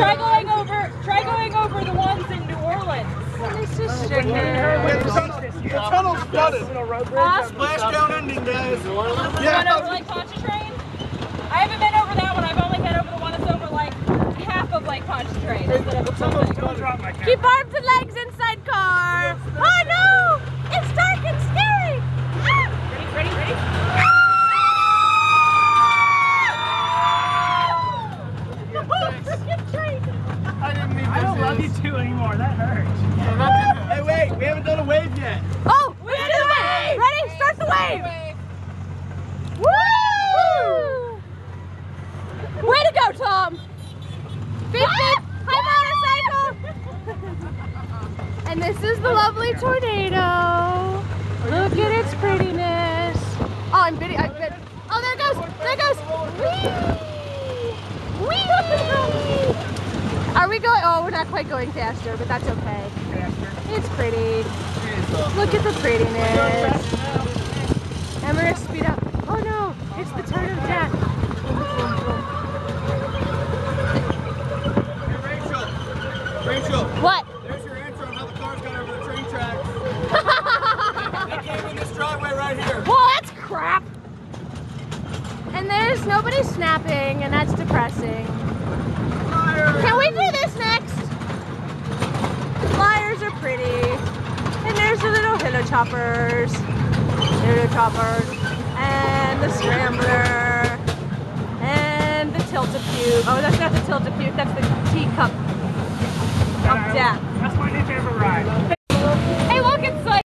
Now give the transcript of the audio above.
Try going over. Try going over the ones in New Orleans. The tunnel's flooded. Huh? Splashdown ending, guys. The one over Yeah. Lake Pontchartrain? I haven't been over that one. I've only been over the one that's over like half of Lake Pontchartrain. instead of the full thing. Keep arms and legs inside car. Oh love you two anymore. That hurts. Hey, wait, we haven't done a wave yet. Oh, we did the wave. Ready? Start the wave. Woo! Way to go, Tom. Beep, beep. Hi, motorcycle. and this is the lovely tornado. Look at its prettiness. Oh, I'm video. I've been. Oh, there it goes. There it goes. Whee! Whee! Going? Oh, we're not quite going faster, but that's okay. Faster. It's pretty. Look at the prettiness. And we're gonna speed up. Oh no, it's the turn of death. Rachel. Rachel. What? There's your answer on how the cars got over the train tracks. They came in this driveway right here. Well, that's crap. And there's nobody snapping, and that's depressing. Pretty. And there's the little hilo choppers. Hilo choppers. And the scrambler. And the tilt-a-puke. Oh, that's not the